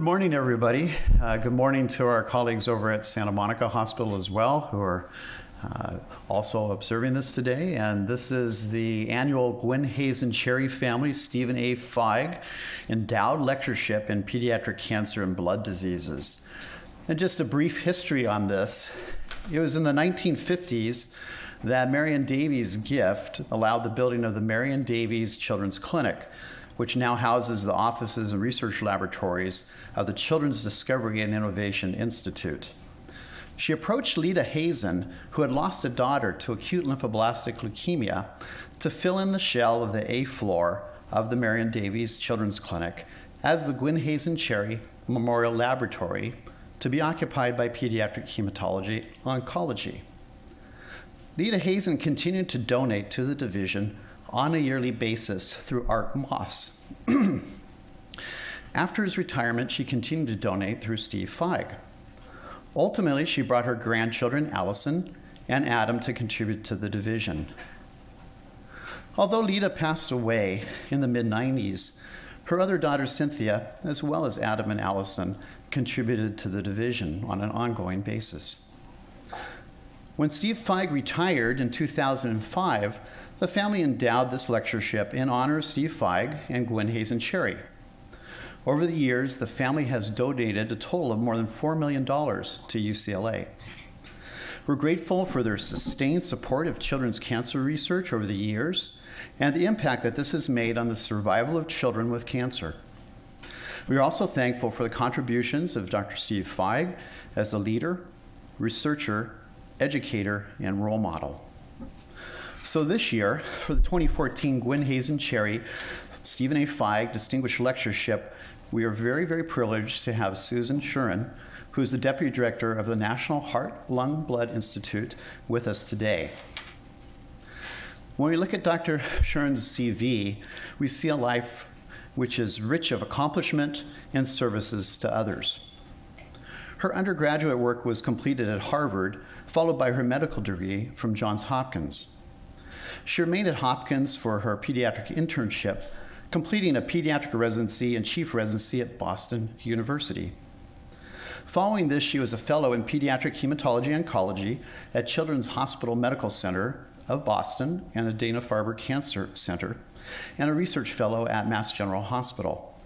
Good morning, everybody. Uh, good morning to our colleagues over at Santa Monica Hospital as well, who are uh, also observing this today. And this is the annual Gwen Hazen Cherry Family Stephen A. Feig Endowed Lectureship in Pediatric Cancer and Blood Diseases. And just a brief history on this it was in the 1950s that Marion Davies' gift allowed the building of the Marion Davies Children's Clinic which now houses the offices and research laboratories of the Children's Discovery and Innovation Institute. She approached Lita Hazen, who had lost a daughter to acute lymphoblastic leukemia, to fill in the shell of the A floor of the Marion Davies Children's Clinic as the Gwen Hazen Cherry Memorial Laboratory to be occupied by pediatric hematology oncology. Lita Hazen continued to donate to the division on a yearly basis through Art Moss. After his retirement, she continued to donate through Steve Feig. Ultimately, she brought her grandchildren, Allison and Adam, to contribute to the division. Although Lita passed away in the mid 90s, her other daughter, Cynthia, as well as Adam and Allison, contributed to the division on an ongoing basis. When Steve Feig retired in 2005, the family endowed this lectureship in honor of Steve Feig and Gwen Hazen Cherry. Over the years, the family has donated a total of more than $4 million to UCLA. We're grateful for their sustained support of children's cancer research over the years and the impact that this has made on the survival of children with cancer. We are also thankful for the contributions of Dr. Steve Feig as a leader, researcher, educator, and role model. So this year, for the 2014 Gwen Hazen Cherry Stephen A. Feig Distinguished Lectureship, we are very, very privileged to have Susan Shurin, who is the Deputy Director of the National Heart, Lung, Blood Institute, with us today. When we look at Dr. Shurin's CV, we see a life which is rich of accomplishment and services to others. Her undergraduate work was completed at Harvard, followed by her medical degree from Johns Hopkins. She remained at Hopkins for her pediatric internship, completing a pediatric residency and chief residency at Boston University. Following this, she was a fellow in pediatric hematology oncology at Children's Hospital Medical Center of Boston and the Dana Farber Cancer Center, and a research fellow at Mass General Hospital.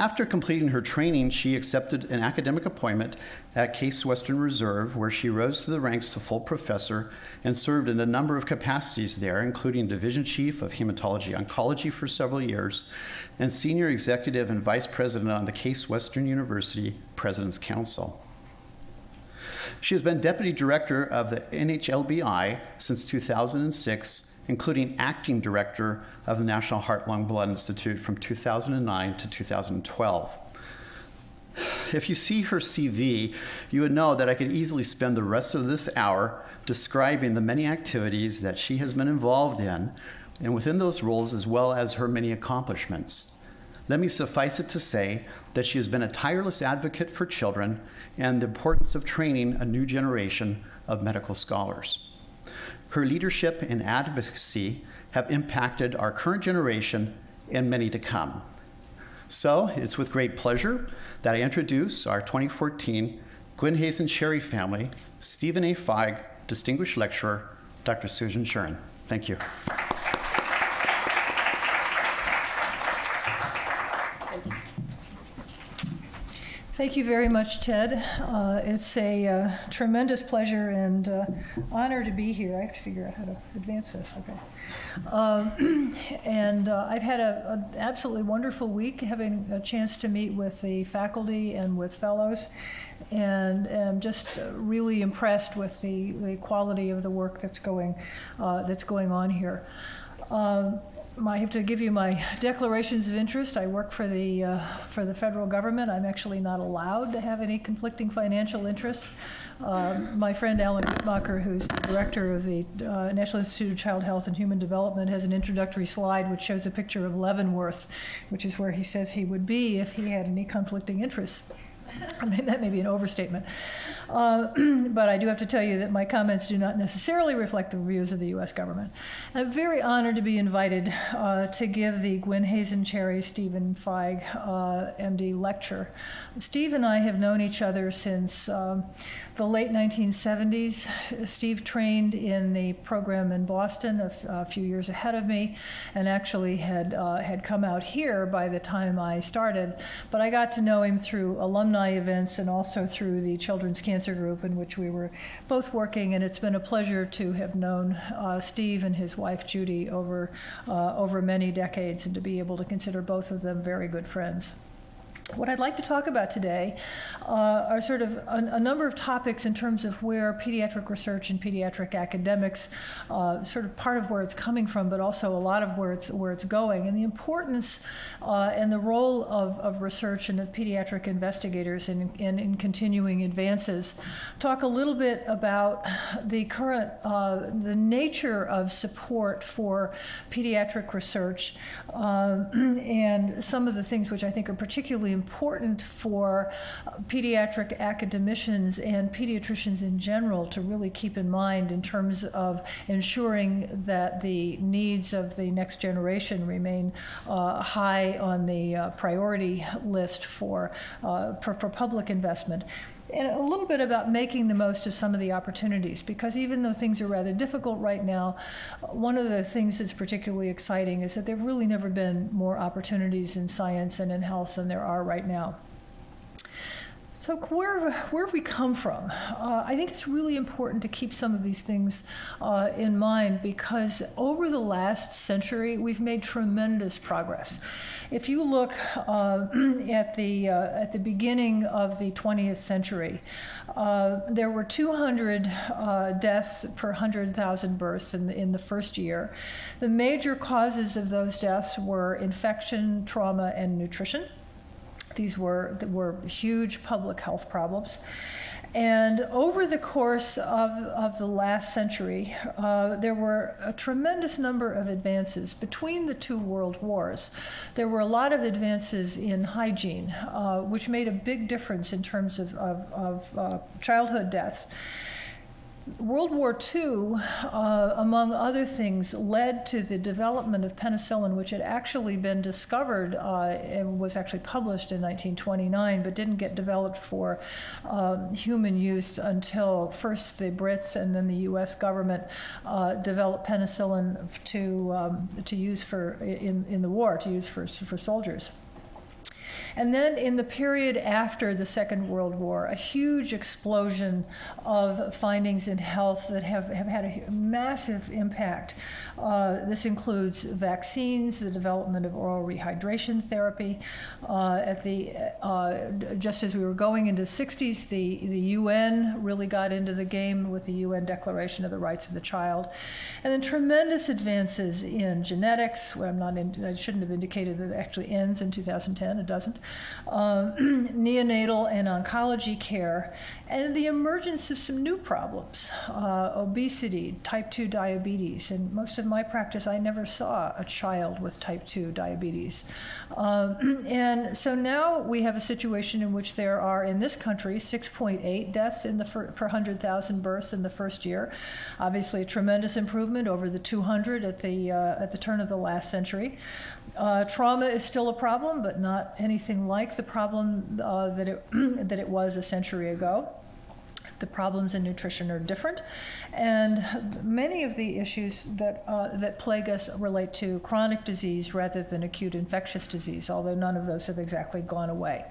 After completing her training, she accepted an academic appointment at Case Western Reserve, where she rose to the ranks to full professor and served in a number of capacities there, including division chief of hematology oncology for several years and senior executive and vice president on the Case Western University President's Council. She has been deputy director of the NHLBI since 2006 including acting director of the National Heart Lung Blood Institute from 2009 to 2012. If you see her CV, you would know that I could easily spend the rest of this hour describing the many activities that she has been involved in, and within those roles, as well as her many accomplishments. Let me suffice it to say that she has been a tireless advocate for children and the importance of training a new generation of medical scholars. Her leadership and advocacy have impacted our current generation and many to come. So it's with great pleasure that I introduce our 2014 Gwen Hazen Cherry family, Stephen A. Feig Distinguished Lecturer, Dr. Susan Shurin. Thank you. Thank you very much, Ted. Uh, it's a uh, tremendous pleasure and uh, honor to be here. I have to figure out how to advance this. Okay. Um, and uh, I've had an absolutely wonderful week having a chance to meet with the faculty and with fellows and am just really impressed with the, the quality of the work that's going, uh, that's going on here. Um, I have to give you my declarations of interest. I work for the uh, for the federal government. I'm actually not allowed to have any conflicting financial interests. Uh, my friend Alan Guttmacher, who's the director of the uh, National Institute of Child Health and Human Development, has an introductory slide which shows a picture of Leavenworth, which is where he says he would be if he had any conflicting interests. I mean, that may be an overstatement. Uh, but I do have to tell you that my comments do not necessarily reflect the views of the U.S. government. And I'm very honored to be invited uh, to give the Gwen Hazen Cherry Stephen Feig uh, MD lecture. Steve and I have known each other since um, the late 1970s. Steve trained in the program in Boston a, few years ahead of me, and actually had uh, had come out here by the time I started. But I got to know him through alumni events and also through the Children's Cancer Group, in which we were both working. And it's been a pleasure to have known uh, Steve and his wife Judy over uh, over many decades, and to be able to consider both of them very good friends. What I'd like to talk about today uh, are sort of a, a, number of topics in terms of where pediatric research and pediatric academics, uh, sort of part of where it's coming from, but also a lot of where it's where it's going, and the importance uh, and the role of, of research and of pediatric investigators in, in, in, continuing advances. Talk a little bit about the current, uh, the nature of support for pediatric research, um, and some of the things which I think are particularly important for pediatric academicians and pediatricians in general to really keep in mind in terms of ensuring that the needs of the next generation remain uh, high on the uh, priority list for, uh, for, for public investment and a little bit about making the most of some of the opportunities because even though things are rather difficult right now, one of the things that's particularly exciting is that there have really never been more opportunities in science and in health than there are right now. So where, where have we come from? Uh, I think it's really important to keep some of these things uh, in mind because over the last century, we've made tremendous progress. If you look uh, at, the, uh, at the beginning of the 20th century, uh, there were 200 uh, deaths per 100,000 births in in the first year. The major causes of those deaths were infection, trauma, and nutrition. These were, were huge public health problems. And over the course of, of the last century, uh, there were a tremendous number of advances between the two world wars. There were a lot of advances in hygiene, uh, which made a big difference in terms of, of, of uh, childhood deaths. World War II, uh, among other things, led to the development of penicillin, which had actually been discovered uh, and was actually published in 1929, but didn't get developed for uh, human use until first the Brits and then the U.S. government uh, developed penicillin to um, to use for in in the war to use for for soldiers. And then in the period after the Second World War, a huge explosion of findings in health that have, have had a massive impact. Uh, this includes vaccines, the development of oral rehydration therapy. Uh, at the, uh, just as we were going into the 60s, the, the UN really got into the game with the UN Declaration of the Rights of the Child. And then tremendous advances in genetics, where I'm not in, I shouldn't have indicated that it actually ends in 2010, it doesn't um, neonatal and oncology care, and the emergence of some new problems uh, obesity, type 2 diabetes. In most of my practice, I never saw a child with type 2 diabetes. Um, and so now we have a situation in which there are, in this country, 6.8 deaths in the fir- per 100,000 births in the first year. Obviously, a tremendous improvement over the 200 at the, uh, at the turn of the last century. Uh, trauma is still a problem, but not anything like the problem uh, that, it, that it was a century ago. The problems in nutrition are different, and many of the issues that, uh, that plague us relate to chronic disease rather than acute infectious disease, although none of those have exactly gone away.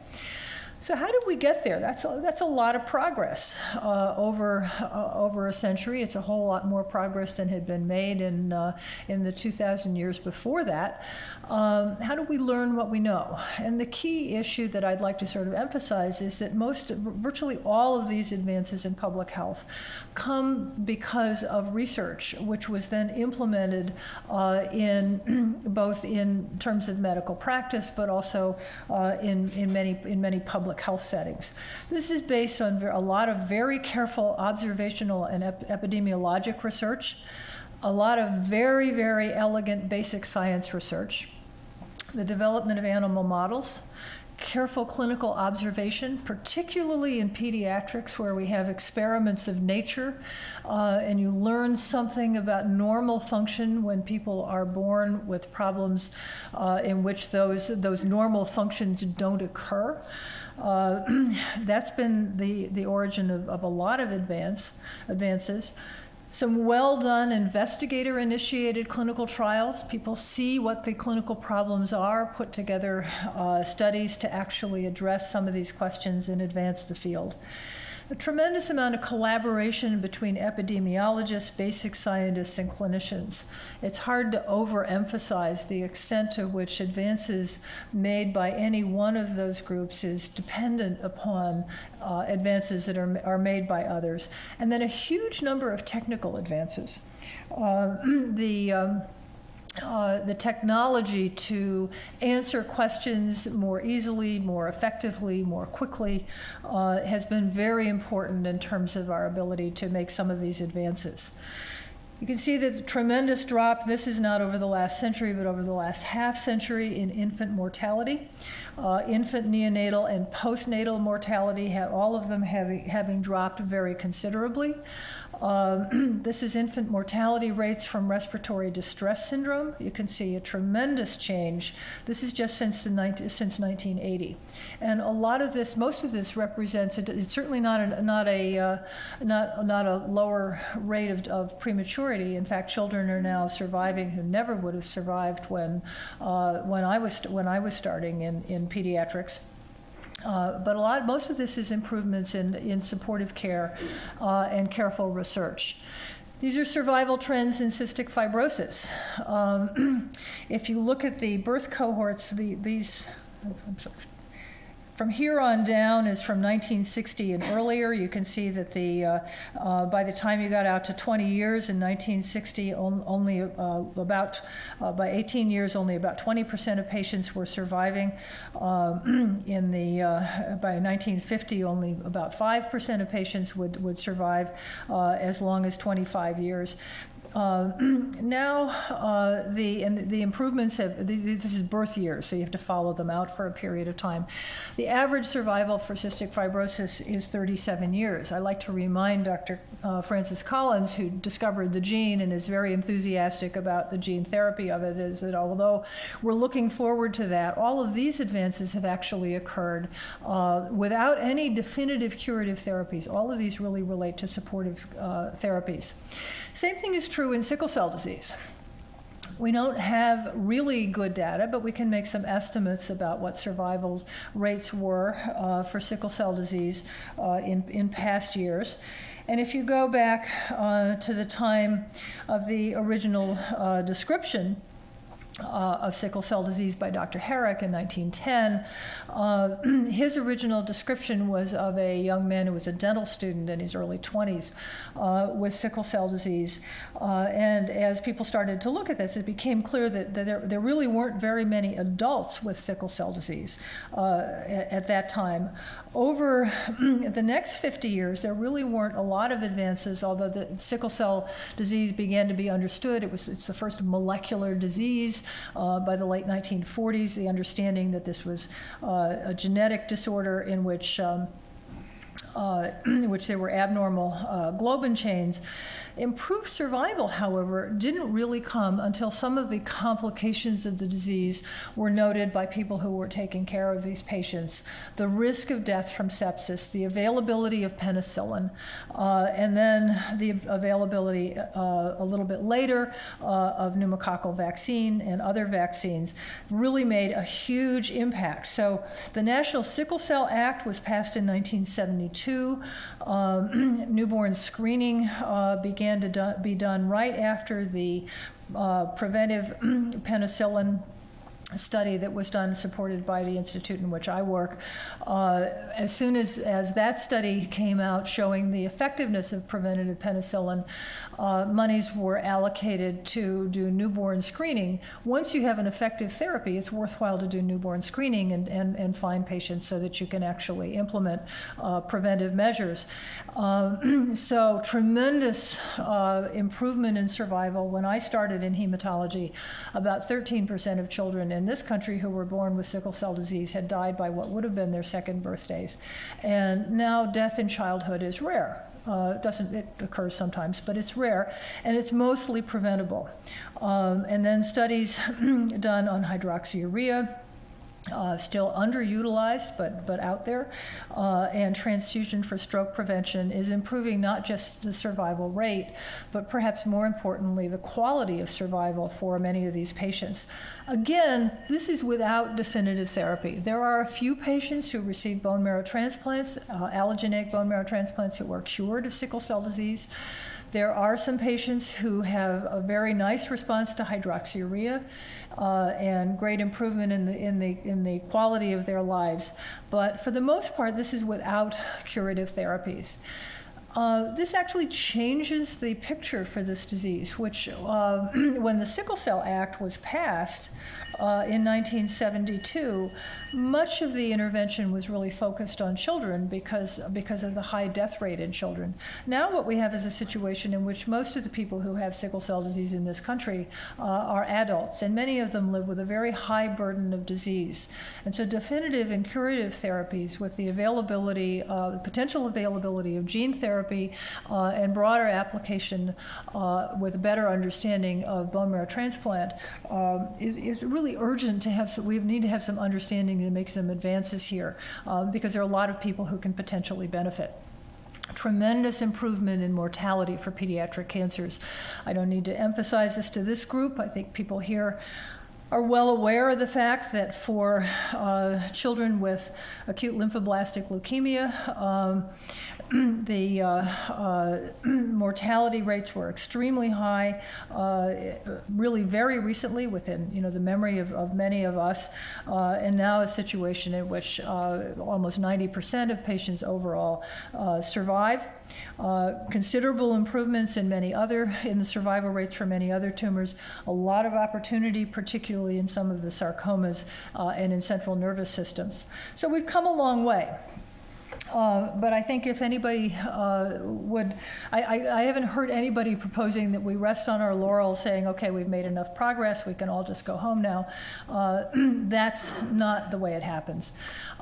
So how did we get there? That's a, that's a lot of progress uh, over uh, over a century. It's a whole lot more progress than had been made in uh, in the 2,000 years before that. Um, how do we learn what we know? And the key issue that I'd like to sort of emphasize is that most, virtually all of these advances in public health come because of research, which was then implemented uh, in both in terms of medical practice, but also uh, in, in many in many public health settings. This is based on a lot of very careful observational and ep epidemiologic research a lot of very, very elegant basic science research the development of animal models, careful clinical observation, particularly in pediatrics where we have experiments of nature uh, and you learn something about normal function when people are born with problems uh, in which those, those normal functions don't occur. Uh, that's been the, the origin of, of a lot of advance, advances some well done investigator initiated clinical trials. People see what the clinical problems are, put together uh, studies to actually address some of these questions and advance the field a tremendous amount of collaboration between epidemiologists, basic scientists, and clinicians. It's hard to overemphasize the extent to which advances made by any one of those groups is dependent upon uh, advances that are, are made by others. And then a huge number of technical advances. Uh, the um, uh, the technology to answer questions more easily, more effectively, more quickly uh, has been very important in terms of our ability to make some of these advances. You can see the tremendous drop, this is not over the last century, but over the last half century in infant mortality. Uh, infant, neonatal, and postnatal mortality, all of them having, having dropped very considerably. Um, this is infant mortality rates from respiratory distress syndrome. You can see a tremendous change. This is just since, the since 1980. And a lot of this, most of this represents, it's certainly not a, not a, uh, not, not a lower rate of, of, prematurity. In fact, children are now surviving who never would have survived when, uh, when, I, was, when I was starting in, in pediatrics. Uh, but a lot, most of this is improvements in, in supportive care uh, and careful research. These are survival trends in cystic fibrosis. Um, if you look at the birth cohorts, the, these, from here on down is from 1960 and earlier. You can see that the uh, uh, by the time you got out to 20 years in 1960, on, only uh, about uh, by 18 years, only about 20% of patients were surviving. Um, in the uh, by 1950, only about 5% of patients would would survive uh, as long as 25 years. Uh, now, uh, the, and the improvements have, this is birth years, so you have to follow them out for a period of time. The average survival for cystic fibrosis is 37 years. I like to remind Dr. Uh, Francis Collins, who discovered the gene and is very enthusiastic about the gene therapy of it, is that although we're looking forward to that, all of these advances have actually occurred uh, without any definitive curative therapies. All of these really relate to supportive uh, therapies. Same thing is true in sickle cell disease. We don't have really good data, but we can make some estimates about what survival rates were uh, for sickle cell disease uh, in, in past years. And if you go back uh, to the time of the original uh, description, uh, of sickle cell disease by Dr. Herrick in 1910. Uh, his original description was of a young man who was a dental student in his early 20s uh, with sickle cell disease. Uh, and as people started to look at this, it became clear that, that there, there, really weren't very many adults with sickle cell disease uh, at, at, that time. Over the next 50 years, there really weren't a lot of advances, although the sickle cell disease began to be understood. It was, it's the first molecular disease uh, by the late 1940s, the understanding that this was uh, a genetic disorder in which um, uh, in which there were abnormal uh, globin chains. Improved survival, however, didn't really come until some of the complications of the disease were noted by people who were taking care of these patients. The risk of death from sepsis, the availability of penicillin, uh, and then the availability uh, a little bit later uh, of pneumococcal vaccine and other vaccines really made a huge impact. So the National Sickle Cell Act was passed in 1972. Um, newborn screening uh, began to do, be done right after the uh, preventive penicillin study that was done supported by the institute in which I work. Uh, as soon as, as that study came out showing the effectiveness of preventative penicillin, uh, monies were allocated to do newborn screening. Once you have an effective therapy, it's worthwhile to do newborn screening and, and, and find patients so that you can actually implement uh, preventive measures. Um, so, tremendous uh, improvement in survival. When I started in hematology, about 13% of children in this country who were born with sickle cell disease had died by what would have been their second birthdays. And now death in childhood is rare. Uh, doesn't it occurs sometimes, but it's rare, and it's mostly preventable. Um, and then studies done on hydroxyurea. Uh, still underutilized, but, but out there. Uh, and transfusion for stroke prevention is improving not just the survival rate, but perhaps more importantly, the quality of survival for many of these patients. Again, this is without definitive therapy. There are a few patients who receive bone marrow transplants, uh, allogeneic bone marrow transplants, who are cured of sickle cell disease. There are some patients who have a very nice response to hydroxyurea uh, and great improvement in the, in, the, in the quality of their lives. But for the most part, this is without curative therapies. Uh, this actually changes the picture for this disease, which, uh, when the Sickle Cell Act was passed uh, in 1972, much of the intervention was really focused on children because, because of the high death rate in children. Now, what we have is a situation in which most of the people who have sickle cell disease in this country uh, are adults, and many of them live with a very high burden of disease. And so, definitive and curative therapies with the availability, uh, potential availability of gene therapy uh, and broader application uh, with a better understanding of bone marrow transplant um, is, is really urgent to have, we need to have some understanding to make some advances here uh, because there are a lot of people who can potentially benefit tremendous improvement in mortality for pediatric cancers. I don't need to emphasize this to this group. I think people here are well aware of the fact that for uh, children with acute lymphoblastic leukemia, um, the uh, uh, mortality rates were extremely high, uh, really very recently within you know the memory of, of many of us, uh, and now a situation in which uh, almost 90% of patients overall uh, considerable improvements in many other in the survival rates for many other tumors. A lot of opportunity, particularly in some of the sarcomas and in central nervous systems. So we've come a long way. Uh, but I think if anybody uh, would, I, I, I, haven't heard anybody proposing that we rest on our laurels saying, okay, we've made enough progress, we can all just go home now. Uh, that's not the way it happens.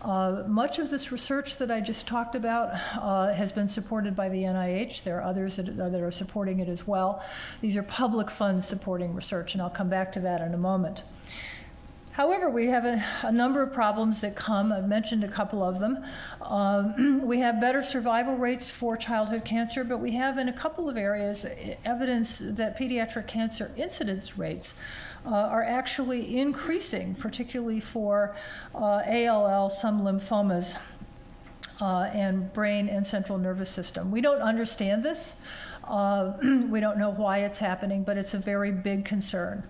Uh, much of this research that I just talked about uh, has been supported by the NIH. There are others that, that are supporting it as well. These are public funds supporting research, and I'll come back to that in a moment. However, we have a, a, number of problems that come. I've mentioned a couple of them. Um, we have better survival rates for childhood cancer, but we have in a couple of areas evidence that pediatric cancer incidence rates uh, are actually increasing, particularly for uh, ALL, some lymphomas. Uh, and brain and central nervous system. We don't understand this. Uh, we don't know why it's happening, but it's a very big concern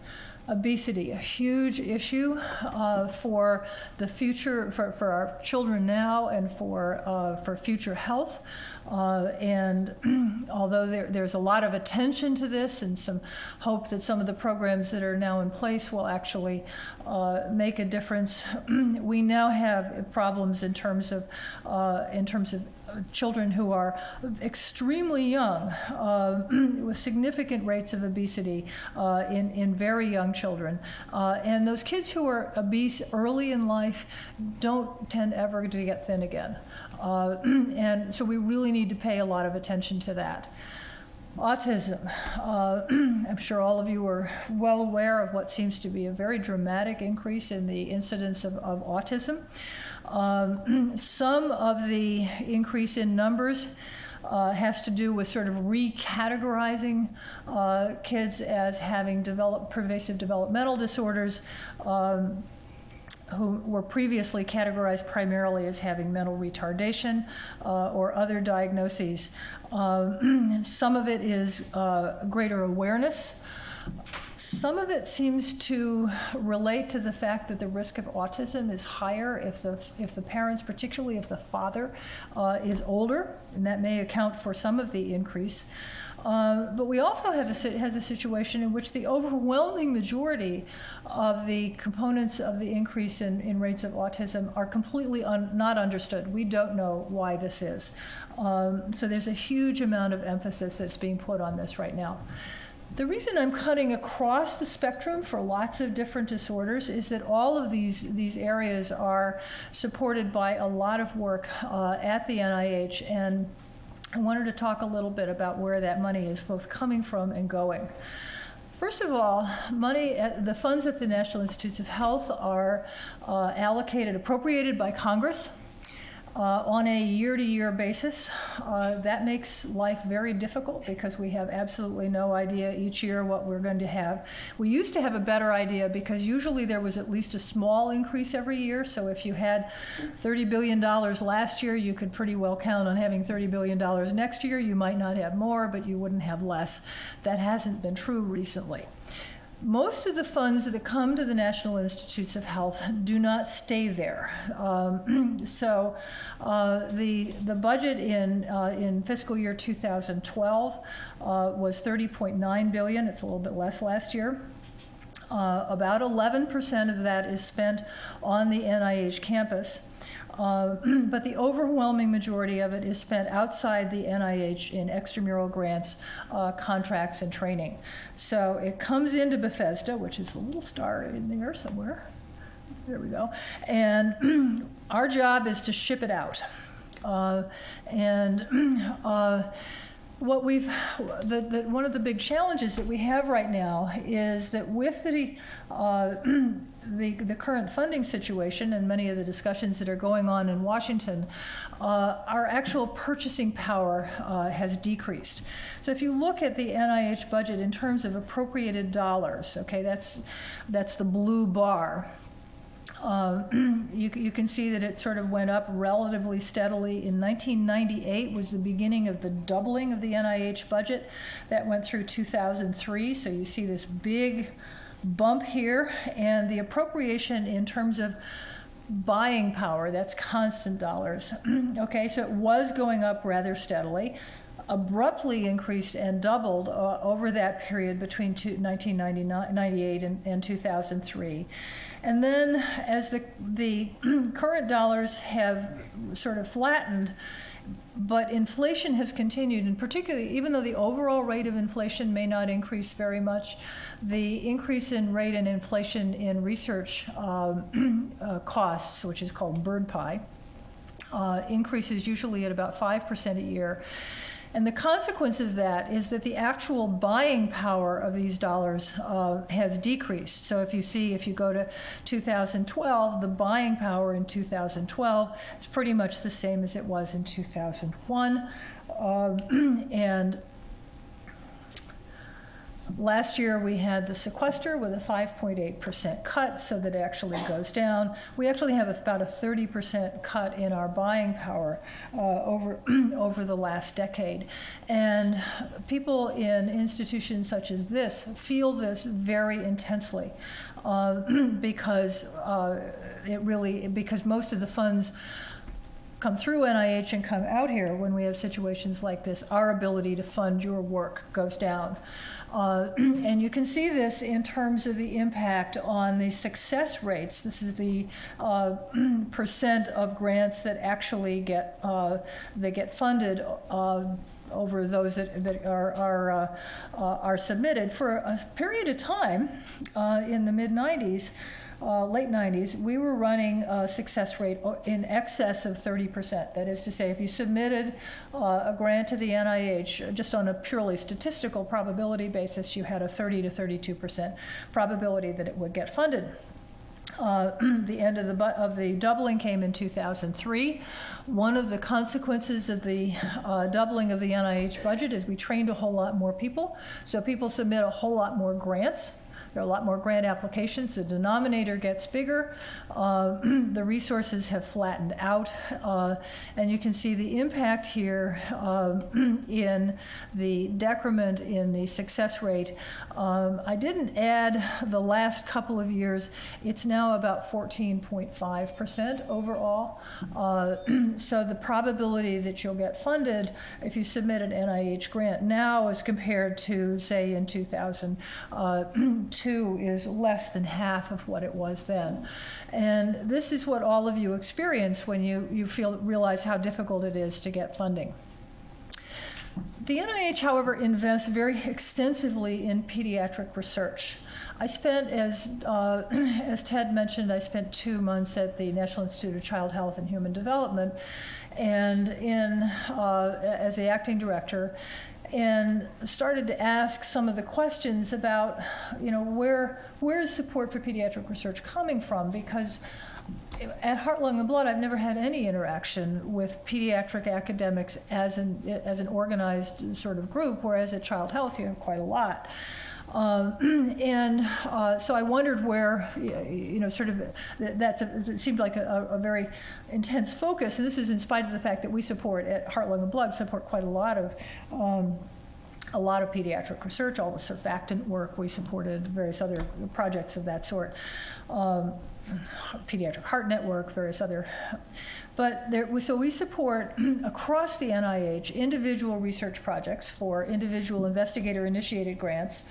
obesity, a huge issue uh, for the future, for, for our children now and for, uh, for future health. Uh, and although there, there's a lot of attention to this and some hope that some of the programs that are now in place will actually uh, make a difference, we now have problems in terms of, uh, in terms of children who are extremely young, uh, with significant rates of obesity uh, in, in very young children. Uh, and those kids who are obese early in life don't tend ever to get thin again. Uh, and so we really need to pay a lot of attention to that. Autism. Uh, I'm sure all of you are well aware of what seems to be a very dramatic increase in the incidence of, of autism. Um, some of the increase in numbers uh, has to do with sort of recategorizing uh, kids as having developed pervasive developmental disorders. Um, who were previously categorized primarily as having mental retardation uh, or other diagnoses. Uh, some of it is uh, greater awareness. Some of it seems to relate to the fact that the risk of autism is higher if the, if the parents, particularly if the father, uh, is older, and that may account for some of the increase. Uh, but we also have a, has a situation in which the overwhelming majority of the components of the increase in, in rates of autism are completely un, not understood. We don't know why this is. Um, so there's a huge amount of emphasis that's being put on this right now. The reason I'm cutting across the spectrum for lots of different disorders is that all of these, these areas are supported by a lot of work uh, at the NIH, and I wanted to talk a little bit about where that money is both coming from and going. First of all, money, the funds at the National Institutes of Health are uh, allocated, appropriated by Congress uh, on a year to year basis. Uh, that makes life very difficult because we have absolutely no idea each year what we're going to have. We used to have a better idea because usually there was at least a small increase every year. So if you had $30 billion last year, you could pretty well count on having $30 billion next year. You might not have more, but you wouldn't have less. That hasn't been true recently most of the funds that come to the National Institutes of Health do not stay there. Um, so uh, the, the budget in, uh, in fiscal year 2012 uh, was 30.9 billion. It's a little bit less last year. Uh, about 11% of that is spent on the NIH campus. Uh, but the overwhelming majority of it is spent outside the NIH in extramural grants, uh, contracts, and training. So it comes into Bethesda, which is the little star in there somewhere. There we go. And our job is to ship it out. Uh, and uh, what we've the, the, one of the big challenges that we have right now is that with the, uh, the, the current funding situation and many of the discussions that are going on in Washington, uh, our actual purchasing power uh, has decreased. So if you look at the NIH budget in terms of appropriated dollars, okay, that's that's the blue bar. Uh, you, you, can see that it sort of went up relatively steadily. In 1998 was the beginning of the doubling of the NIH budget. That went through 2003, so you see this big bump here. And the appropriation in terms of buying power, that's constant dollars. okay, so it was going up rather steadily abruptly increased and doubled uh, over that period between 1998 and, and 2003. And then as the, the current dollars have sort of flattened, but inflation has continued, and particularly, even though the overall rate of inflation may not increase very much, the increase in rate and inflation in research um, uh, costs, which is called BRDPI, uh, increases usually at about 5% a year. And the consequence of that is that the actual buying power of these dollars uh, has decreased. So if you see, if you go to 2012, the buying power in 2012 is pretty much the same as it was in 2001. Um, and Last year we had the sequester with a 5.8% cut, so that it actually goes down. We actually have about a 30% cut in our buying power uh, over, over the last decade. And people in institutions such as this feel this very intensely uh, because uh, it really, because most of the funds come through NIH and come out here when we have situations like this, our ability to fund your work goes down. Uh, and you can see this in terms of the impact on the success rates. This is the uh, percent of grants that actually get uh, that get funded uh, over those that, that are are, uh, uh, are submitted for a period of time in the mid 90s uh, late 90s, we were running a success rate in excess of 30%. That is to say, if you submitted uh, a grant to the NIH just on a purely statistical probability basis, you had a 30 to 32% probability that it would get funded. Uh, the end of the, of the doubling came in 2003. One of the consequences of the uh, doubling of the NIH budget is we trained a whole lot more people. So people submit a whole lot more grants. There are a lot more grant applications. The denominator gets bigger. Uh, the resources have flattened out. Uh, and you can see the impact here uh, in the decrement in the success rate. Um, I didn't add the last couple of years. It's now about 14.5% overall. Uh, so the probability that you'll get funded if you submit an NIH grant now as compared to, say, in 2002 two is less than half of what it was then. And this is what all of you experience when you, you feel, realize how difficult it is to get funding. The NIH, however, invests very extensively in pediatric research. I spent, as, uh, as Ted mentioned, I spent two months at the National Institute of Child Health and Human Development, and in uh, as the acting director, and started to ask some of the questions about, you know, where where is support for pediatric research coming from? Because at Heart, Lung, and Blood, I've never had any interaction with pediatric academics as an as an organized sort of group, whereas at Child Health you have quite a lot. Um, and uh, so I wondered where, you know, sort of that, it seemed like a, a, very intense focus. And this is in spite of the fact that we support at Heart, Lung, and Blood support quite a lot of. Um, a lot of pediatric research, all the surfactant work. We supported various other projects of that sort. Um, Pediatric Heart Network, various other. But there, so we support across the NIH individual research projects for individual investigator initiated grants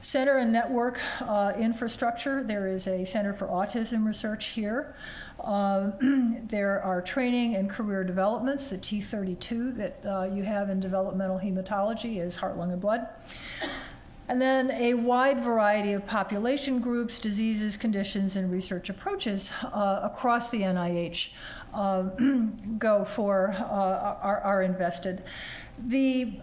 Center and network uh, infrastructure. There is a Center for Autism Research here. Uh, there are training and career developments, the T32 that uh, you have in developmental hematology is heart, lung, and blood. And then a wide variety of population groups, diseases, conditions, and research approaches uh, across the NIH uh, go for, uh, are, are invested. The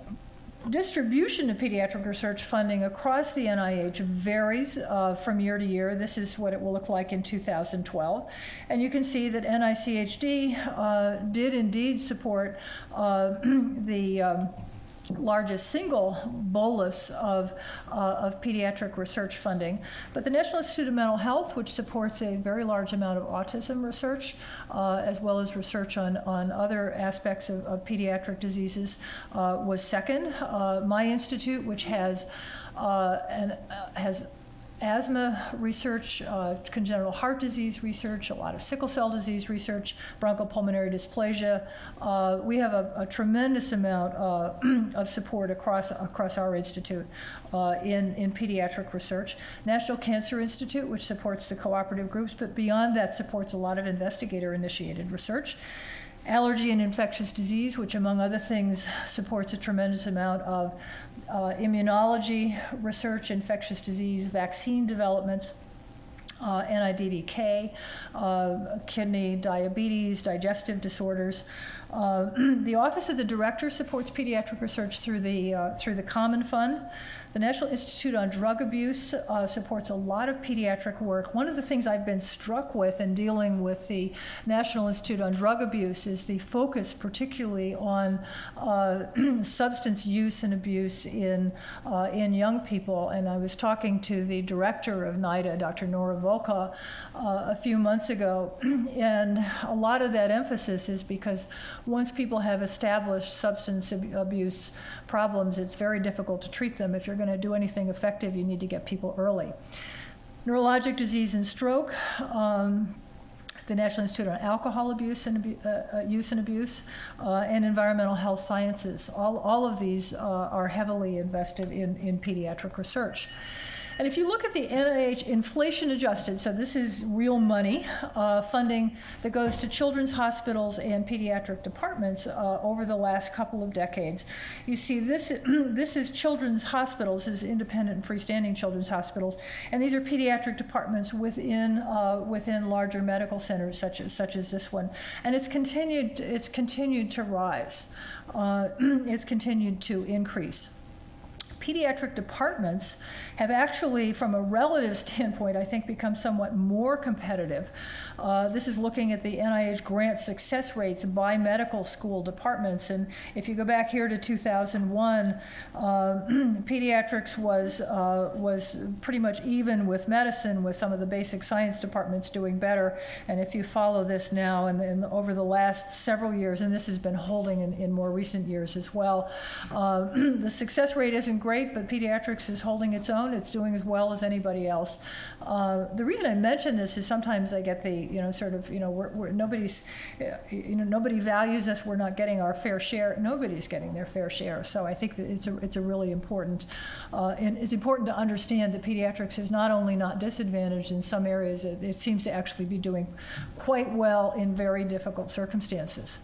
distribution of pediatric research funding across the NIH varies uh, from year to year. This is what it will look like in 2012. And you can see that NICHD uh, did indeed support uh, the um, largest single bolus of, uh, of pediatric research funding. But the National Institute of Mental Health, which supports a very large amount of autism research, uh, as well as research on, on other aspects of, of pediatric diseases, uh, was second. Uh, my institute, which has, uh, an, uh, has asthma research, uh, congenital heart disease research, a lot of sickle cell disease research, bronchopulmonary dysplasia. Uh, we have a, a tremendous amount uh, of support across, across our institute uh, in, in pediatric research. National Cancer Institute, which supports the cooperative groups, but beyond that supports a lot of investigator-initiated research allergy and infectious disease, which, among other things, supports a tremendous amount of uh, immunology research, infectious disease, vaccine developments, uh, NIDDK, uh, kidney diabetes, digestive disorders. Uh, the Office of the Director supports pediatric research through the, uh, through the Common Fund. The National Institute on Drug Abuse uh, supports a lot of pediatric work. One of the things I've been struck with in dealing with the National Institute on Drug Abuse is the focus, particularly on uh, substance use and abuse in, uh, in young people. And I was talking to the director of NIDA, Dr. Nora Volkow, uh, a few months ago, and a lot of that emphasis is because once people have established substance abuse problems, it's very difficult to treat them. If you're going to do anything effective, you need to get people early. Neurologic disease and stroke. Um, the National Institute on Alcohol Abuse and uh, uh, Use and Abuse, uh, and Environmental Health Sciences. All, all of these uh, are heavily invested in, in pediatric research. And if you look at the NIH inflation adjusted, so this is real money, uh, funding that goes to children's hospitals and pediatric departments uh, over the last couple of decades, you see this, this is children's hospitals, is independent and freestanding children's hospitals, and these are pediatric departments within, uh, within larger medical centers such as, such as this one. And it's continued, it's continued to rise. Uh, it's continued to increase pediatric departments have actually, from a relative standpoint, I think become somewhat more competitive. Uh, this is looking at the NIH grant success rates by medical school departments. And if you go back here to 2001, uh, pediatrics was, uh, was pretty much even with medicine, with some of the basic science departments doing better. And if you follow this now and, and over the last several years, and this has been holding in, in more recent years as well, uh, the success rate isn't great great, but pediatrics is holding its own. It's doing as well as anybody else. Uh, the reason I mention this is sometimes I get the, you know, sort of, you know, we're, we're, nobody's, you know, nobody values us. We're not getting our fair share. Nobody's getting their fair share. So I think that it's a, it's a really important, uh, and it's important to understand that pediatrics is not only not disadvantaged in some areas, it, it seems to actually be doing quite well in very difficult circumstances.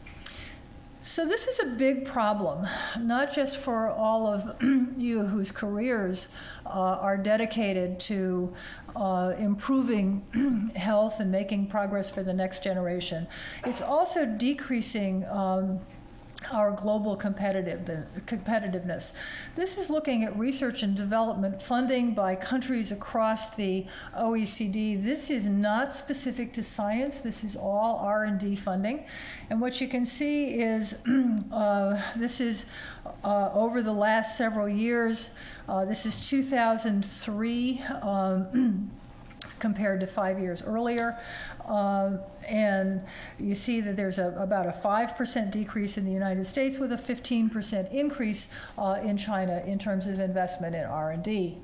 So, this is a big problem, not just for all of you whose careers uh, are dedicated to uh, improving health and making progress for the next generation. It's also decreasing. Um, our global competitive, competitiveness. This is looking at research and development funding by countries across the OECD. This is not specific to science. This is all R&D funding. And what you can see is uh, this is uh, over the last several years. Uh, this is 2003. Um, compared to five years earlier. Uh, and you see that there's a, about a 5% decrease in the United States with a 15% increase uh, in China in terms of investment in R&D.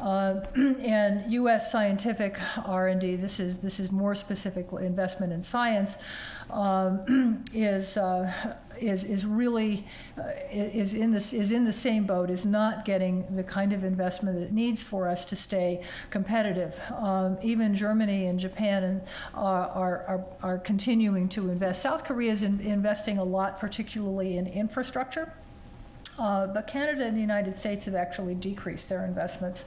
Uh, and U.S. scientific R&D, this is, this is more specific investment in science, um, is, uh, is, is really uh, is, in this, is in the same boat, is not getting the kind of investment that it needs for us to stay competitive. Um, even Germany and Japan are, are, are continuing to invest. South Korea is in, investing a lot, particularly in infrastructure. Uh, but Canada and the United States have actually decreased their investments.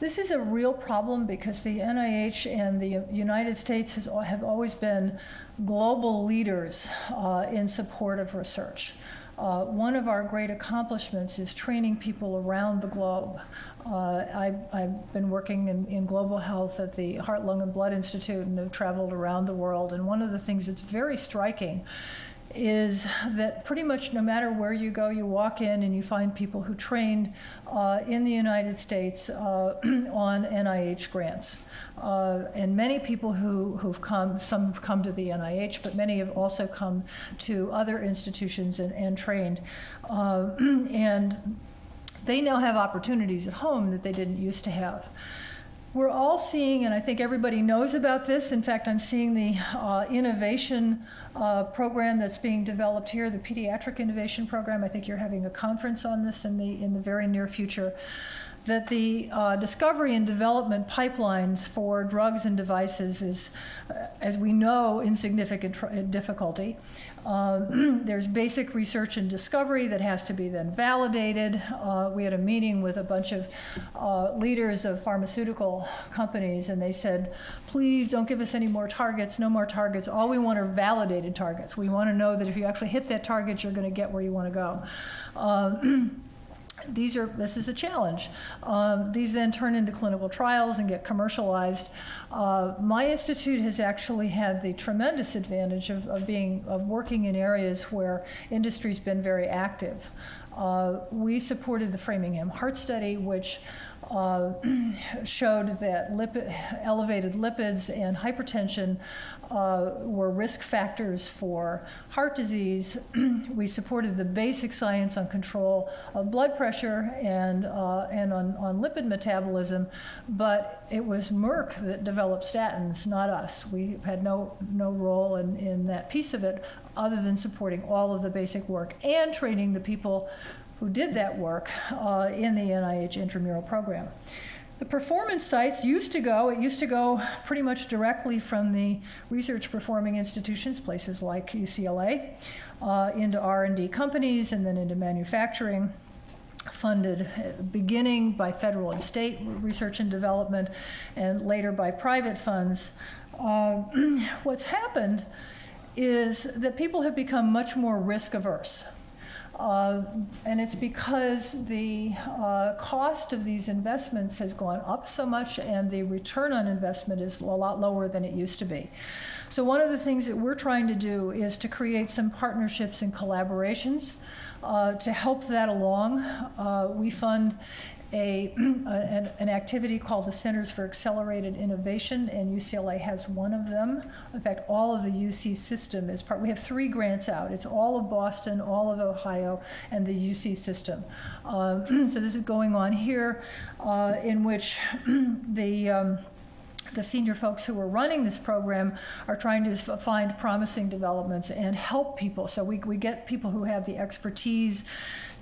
This is a real problem because the NIH and the United States has, have always been global leaders uh, in support of research. Uh, one of our great accomplishments is training people around the globe. Uh, I, have been working in, in, global health at the Heart, Lung, and Blood Institute and have traveled around the world. And one of the things that's very striking is that pretty much no matter where you go, you walk in and you find people who trained uh, in the United States uh, on NIH grants. Uh, and many people who, who've come, some have come to the NIH, but many have also come to other institutions and, and trained. Uh, and they now have opportunities at home that they didn't used to have. We're all seeing, and I think everybody knows about this. In fact, I'm seeing the uh, innovation uh, program that's being developed here, the Pediatric Innovation Program. I think you're having a conference on this in the in the very near future that the uh, discovery and development pipelines for drugs and devices is, uh, as we know, in significant difficulty. Um, there's basic research and discovery that has to be then validated. Uh, we had a meeting with a bunch of uh, leaders of pharmaceutical companies, and they said, please don't give us any more targets, no more targets. All we want are validated targets. We want to know that if you actually hit that target, you're going to get where you want to go. These are this is a challenge. Um, these then turn into clinical trials and get commercialized. Uh, my institute has actually had the tremendous advantage of, of being of working in areas where industry's been very active. Uh, we supported the Framingham Heart Study, which uh, showed that lipid, elevated lipids and hypertension uh, were risk factors for heart disease. we supported the basic science on control of blood pressure and, uh, and on, on lipid metabolism, but it was Merck that developed statins, not us. We had no, no role in, in that piece of it other than supporting all of the basic work and training the people who did that work uh, in the NIH intramural program. The performance sites used to go, it used to go pretty much directly from the research performing institutions, places like UCLA, uh, into R&D companies and then into manufacturing funded beginning by federal and state research and development and later by private funds. Uh, what's happened is that people have become much more risk averse. Uh, and it's because the uh, cost of these investments has gone up so much and the return on investment is a lot lower than it used to be. So, one of the things that we're trying to do is to create some partnerships and collaborations uh, to help that along. Uh, we fund a, an, an, activity called the Centers for Accelerated Innovation, and UCLA has one of them. In fact, all of the UC system is part. We have three grants out. It's all of Boston, all of Ohio, and the UC system. Um, so this is going on here, uh, in which the um, the senior folks who are running this program are trying to find promising developments and help people. So we, we get people who have the expertise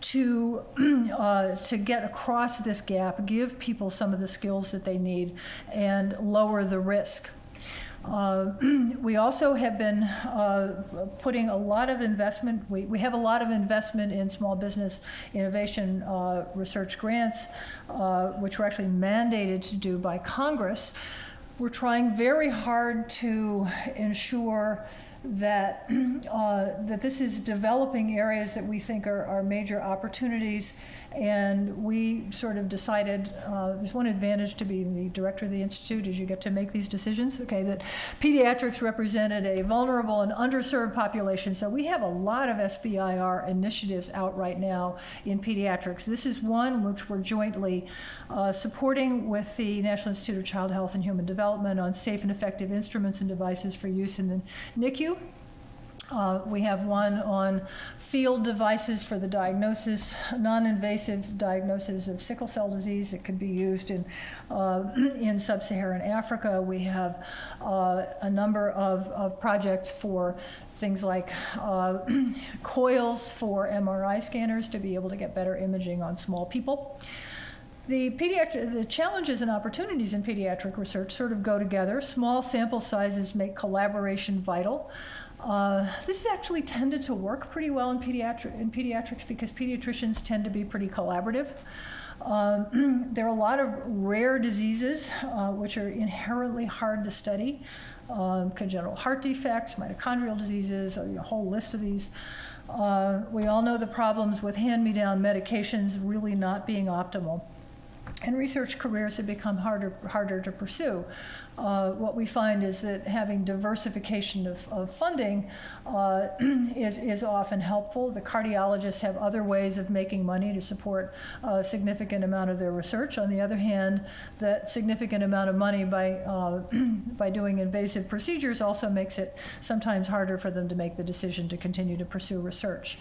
to, uh, to get across this gap, give people some of the skills that they need, and lower the risk. Uh, we also have been uh, putting a lot of investment, we, we have a lot of investment in small business innovation uh, research grants, uh, which we're actually mandated to do by Congress. We're trying very hard to ensure that, uh, that this is developing areas that we think are, are major opportunities and we sort of decided uh, there's one advantage to being the director of the institute is you get to make these decisions. Okay, that pediatrics represented a vulnerable and underserved population. So we have a lot of SBIR initiatives out right now in pediatrics. This is one which we're jointly uh, supporting with the National Institute of Child Health and Human Development on safe and effective instruments and devices for use in the NICU. Uh, we have one on field devices for the diagnosis, non-invasive diagnosis of sickle cell disease that could be used in, uh, in sub-Saharan Africa. We have uh, a number of, of, projects for things like uh, coils for MRI scanners to be able to get better imaging on small people. The, pediatric, the challenges and opportunities in pediatric research sort of go together. Small sample sizes make collaboration vital. Uh, this has actually tended to work pretty well in, pediatri- in pediatrics because pediatricians tend to be pretty collaborative. Um, there are a lot of rare diseases uh, which are inherently hard to study. Um, congenital heart defects, mitochondrial diseases, a, a whole list of these. Uh, we all know the problems with hand me down medications really not being optimal and research careers have become harder, harder to pursue. Uh, what we find is that having diversification of, of funding uh, is, is often helpful. The cardiologists have other ways of making money to support a significant amount of their research. On the other hand, that significant amount of money by, uh, by doing invasive procedures also makes it sometimes harder for them to make the decision to continue to pursue research.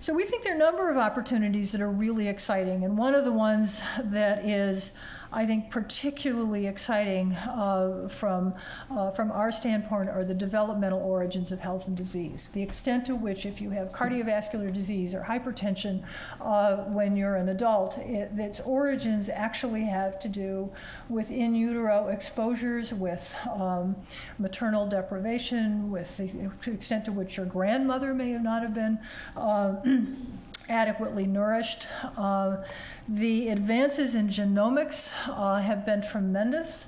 So we think there are a number of opportunities that are really exciting, and one of the ones that is I think particularly exciting uh, from, uh, from our standpoint are the developmental origins of health and disease. The extent to which, if you have cardiovascular disease or hypertension uh, when you're an adult, it, its origins actually have to do with in utero exposures, with um, maternal deprivation, with the extent to which your grandmother may have not have been. Adequately nourished. Uh, the advances in genomics uh, have been tremendous,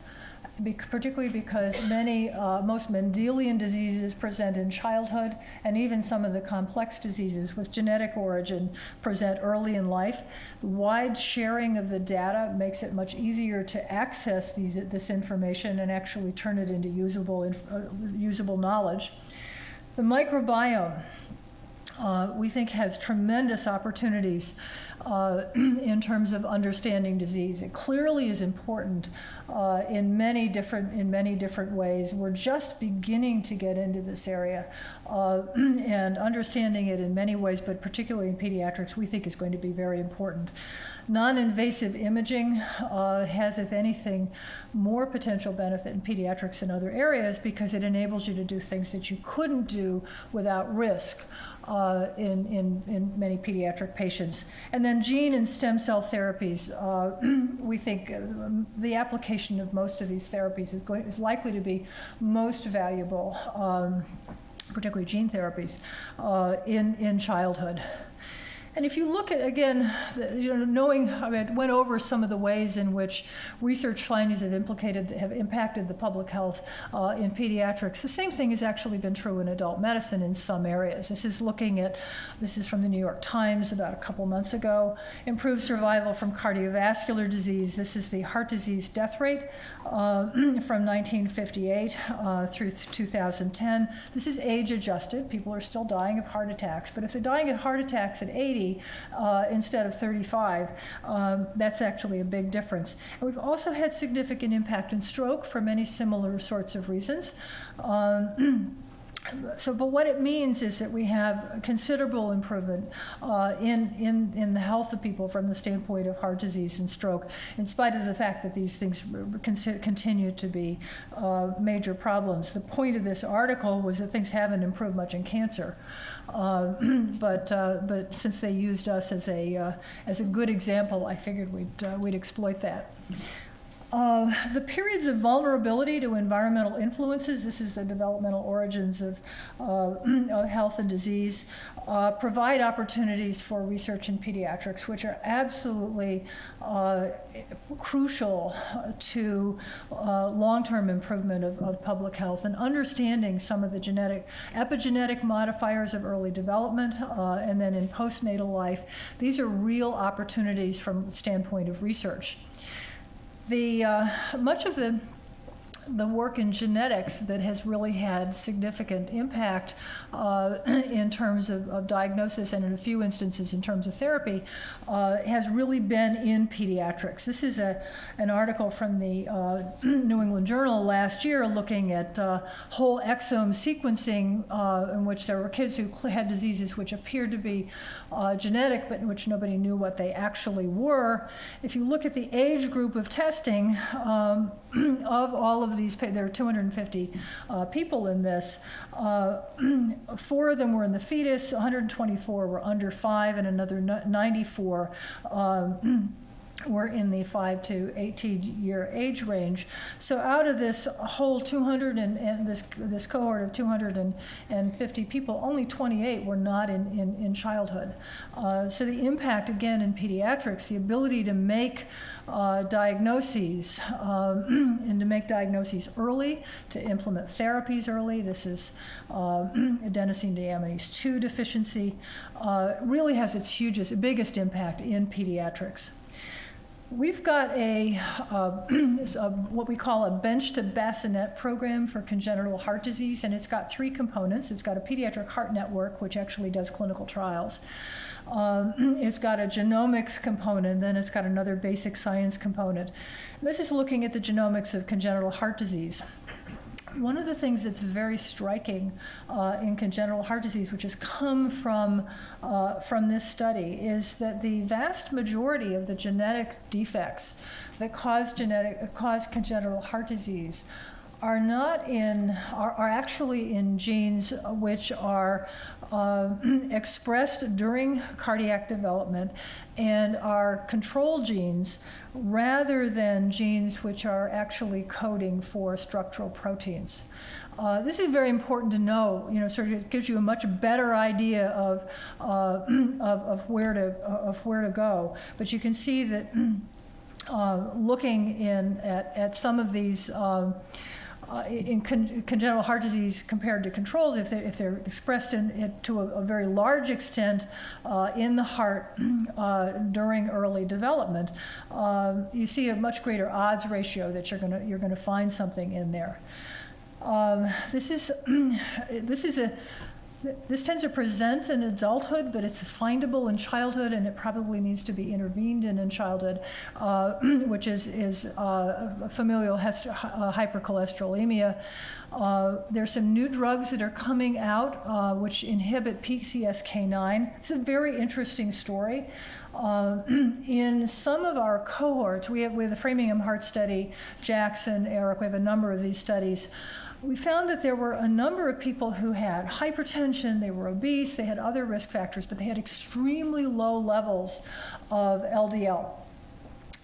particularly because many, uh, most Mendelian diseases present in childhood, and even some of the complex diseases with genetic origin present early in life. Wide sharing of the data makes it much easier to access these, this information and actually turn it into usable, uh, usable knowledge. The microbiome uh, we think has tremendous opportunities uh, in terms of understanding disease. It clearly is important uh, in many different in many different ways. We're just beginning to get into this area, uh, and understanding it in many ways, but particularly in pediatrics, we think is going to be very important. Non-invasive imaging uh, has, if anything, more potential benefit in pediatrics and other areas because it enables you to do things that you couldn't do without risk uh, in, in, in many pediatric patients. And then gene and stem cell therapies, uh, we think uh, the application of most of these therapies is, going, is likely to be most valuable, um, particularly gene therapies, uh, in, in childhood. And if you look at, again, you know, knowing, I mean, went over some of the ways in which research findings have implicated, have impacted the public health uh, in pediatrics. The same thing has actually been true in adult medicine in some areas. This is looking at, this is from the New York Times about a couple months ago, improved survival from cardiovascular disease. This is the heart disease death rate uh, from 1958 uh, through 2010. This is age adjusted. People are still dying of heart attacks, but if they're dying of heart attacks at 80, uh, instead of 35. Um, that's actually a big difference. And we've also had significant impact in stroke for many similar sorts of reasons. Um, so, but what it means is that we have considerable improvement uh, in, in, in the health of people from the standpoint of heart disease and stroke, in spite of the fact that these things continue to be uh, major problems. The point of this article was that things haven't improved much in cancer. Uh, but, uh, but since they used us as a, uh, as a good example, I figured we'd, uh, we'd exploit that. Uh, the periods of vulnerability to environmental influences, this is the developmental origins of uh, health and disease, uh, provide opportunities for research in pediatrics, which are absolutely uh, crucial to uh, long term improvement of, of, public health and understanding some of the genetic, epigenetic modifiers of early development uh, and then in postnatal life. These are real opportunities from standpoint of research. The, uh, much of the the work in genetics that has really had significant impact uh, in terms of, of, diagnosis and in a few instances in terms of therapy uh, has really been in pediatrics. This is a, an article from the uh, New England Journal last year looking at uh, whole exome sequencing uh, in which there were kids who had diseases which appeared to be uh, genetic but in which nobody knew what they actually were. If you look at the age group of testing um, of all of these, there are 250 uh, people in this. Uh, four of them were in the fetus, 124 were under five, and another 94 um, were in the 5 to 18 year age range. So out of this whole 200 and, and this, this cohort of 250 people, only 28 were not in, in, in childhood. Uh, so the impact, again, in pediatrics, the ability to make uh, diagnoses um, and to make diagnoses early, to implement therapies early. This is uh, adenosine deaminase 2 deficiency, uh, really has its hugest, biggest impact in pediatrics. We've got a, uh, a, what we call a bench to bassinet program for congenital heart disease, and it's got three components. It's got a pediatric heart network, which actually does clinical trials. Um, it's got a genomics component, then it's got another basic science component. This is looking at the genomics of congenital heart disease one of the things that's very striking uh, in congenital heart disease, which has come from, uh, from this study, is that the vast majority of the genetic defects that cause, genetic, cause congenital heart disease are not in are, are actually in genes which are uh, expressed during cardiac development and are control genes rather than genes which are actually coding for structural proteins. Uh, this is very important to know. You know, sort of gives you a much better idea of, uh, of, of, where to of where to go. But you can see that uh, looking in at, at some of these. Uh, in con congenital heart disease compared to controls, if they're, if they're expressed in, to a, a, very large extent uh, in the heart uh, during early development, um, you see a much greater odds ratio that you're going you're gonna find something in there. Um, this is this is a this tends to present in adulthood, but it's findable in childhood, and it probably needs to be intervened in in childhood, uh, which is, is uh, familial uh, hypercholesterolemia. Uh, there's some new drugs that are coming out uh, which inhibit PCSK9. It's a very interesting story. Uh, in some of our cohorts, we have, we have the Framingham Heart Study, Jackson, ARIC, we have a number of these studies we found that there were a number of people who had hypertension, they were obese, they had other risk factors, but they had extremely low levels of LDL.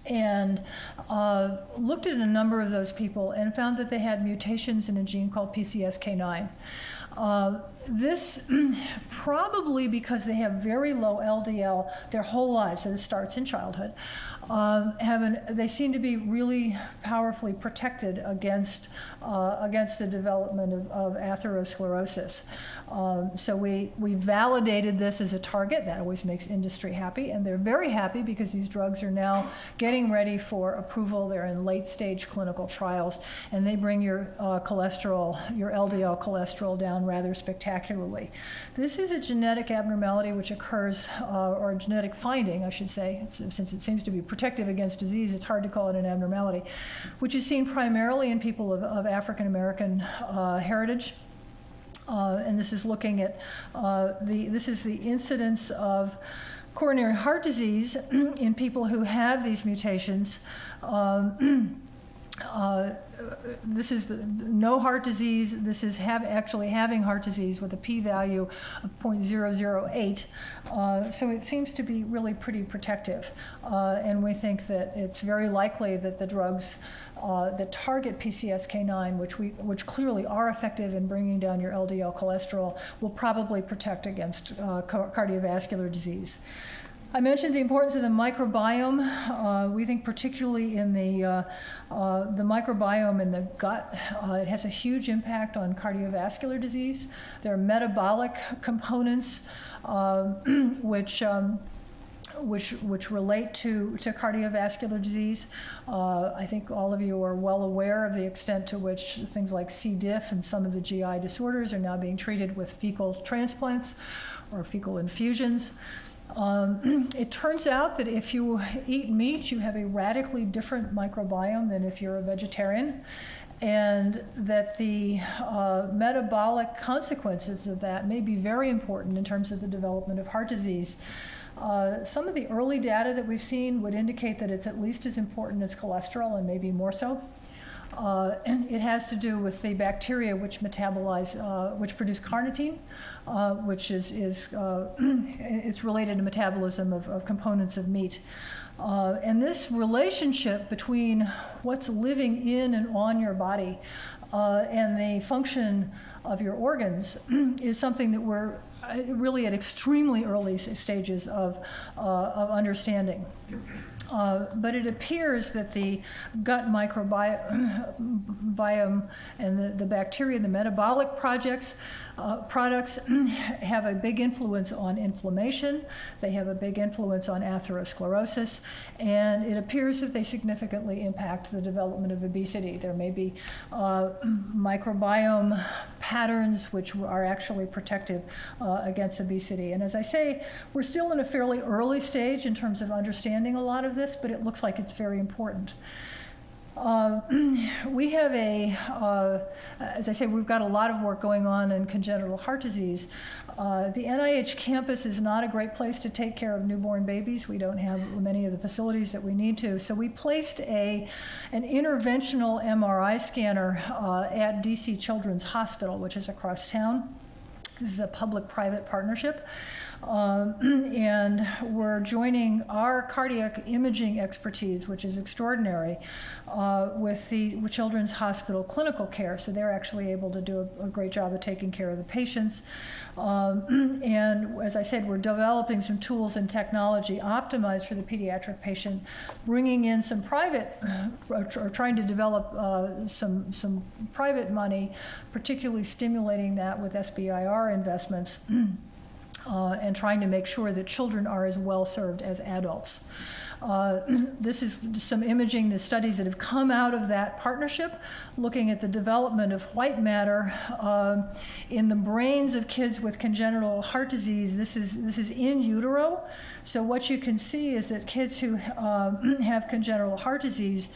And uh, looked at a number of those people and found that they had mutations in a gene called PCSK9. Uh, this probably because they have very low LDL their whole lives, so this starts in childhood. Um, have an, they seem to be really powerfully protected against uh, against the development of, of atherosclerosis. Um, so we, we validated this as a target. That always makes industry happy, and they're very happy because these drugs are now getting ready for approval. They're in late stage clinical trials, and they bring your uh, cholesterol, your LDL cholesterol down rather spectacularly. This is a genetic abnormality which occurs, uh, or a genetic finding, I should say, since it seems to be protective against disease, it's hard to call it an abnormality, which is seen primarily in people of, of African American uh, heritage. Uh, and this is looking at uh, the, this is the incidence of coronary heart disease in people who have these mutations. Um, uh, this is the, no heart disease. This is have, actually having heart disease with a p-value of 0.008. Uh, so it seems to be really pretty protective. Uh, and we think that it's very likely that the drugs uh, that target PCSK9, which, we, which clearly are effective in bringing down your LDL cholesterol, will probably protect against uh, cardiovascular disease. I mentioned the importance of the microbiome. Uh, we think particularly in the, uh, uh, the microbiome in the gut, uh, it has a huge impact on cardiovascular disease. There are metabolic components uh, which um, which, which relate to, to cardiovascular disease. Uh, I think all of you are well aware of the extent to which things like C. diff and some of the GI disorders are now being treated with fecal transplants or fecal infusions. Um, it turns out that if you eat meat, you have a radically different microbiome than if you're a vegetarian, and that the uh, metabolic consequences of that may be very important in terms of the development of heart disease. Uh, some of the early data that we've seen would indicate that it's at least as important as cholesterol and maybe more so. Uh, and it has to do with the bacteria which metabolize, uh, which produce carnitine, uh, which is, is uh, it's related to metabolism of, of components of meat. Uh, and this relationship between what's living in and on your body and the function of your organs is something that we're really at extremely early stages of, uh, of understanding. Uh, but it appears that the gut microbiome and the, the bacteria, the metabolic projects, uh, products have a big influence on inflammation. They have a big influence on atherosclerosis, and it appears that they significantly impact the development of obesity. There may be uh, microbiome patterns which are actually protective uh, against obesity. And as I say, we're still in a fairly early stage in terms of understanding a lot of this, but it looks like it's very important. Uh, we have a, uh, as I say, we've got a lot of work going on in congenital heart disease. Uh, the NIH campus is not a great place to take care of newborn babies. We don't have many of the facilities that we need to. So we placed a, an interventional MRI scanner uh, at DC Children's Hospital, which is across town. This is a public private partnership. Um, and we're joining our cardiac imaging expertise, which is extraordinary, uh, with the with Children's Hospital clinical care. So they're actually able to do a, a great job of taking care of the patients. Um, and as I said, we're developing some tools and technology optimized for the pediatric patient, bringing in some private, uh, or trying to develop uh, some, some private money, particularly stimulating that with SBIR investments. Uh, and trying to make sure that children are as well served as adults. Uh, this is some imaging, the studies that have come out of that partnership, looking at the development of white matter uh, in the brains of kids with congenital heart disease. This is, this is in utero. So what you can see is that kids who uh, have congenital heart disease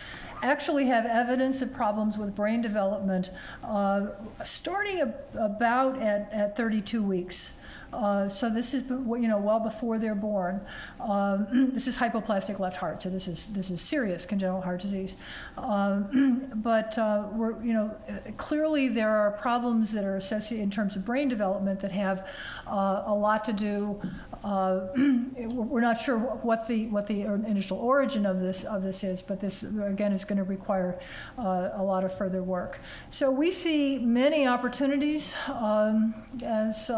actually have evidence of problems with brain development uh, starting about at, at 32 weeks. Uh, so this is you know well before they're born. Um, this is hypoplastic left heart, so this is this is serious congenital heart disease. Um, but uh, we're you know clearly there are problems that are associated in terms of brain development that have uh, a lot to do. Uh, we're not sure what the what the initial origin of this of this is, but this again is going to require uh, a lot of further work. So we see many opportunities um, as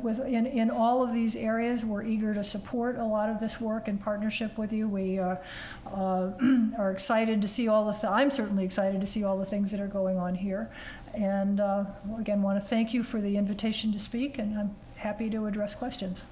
with, with in, in all of these areas. We're eager to support a lot of this work in partnership with you. We uh, uh are excited to see all the. Th I'm certainly excited to see all the things that are going on here, and uh, again, want to thank you for the invitation to speak, and I'm happy to address questions.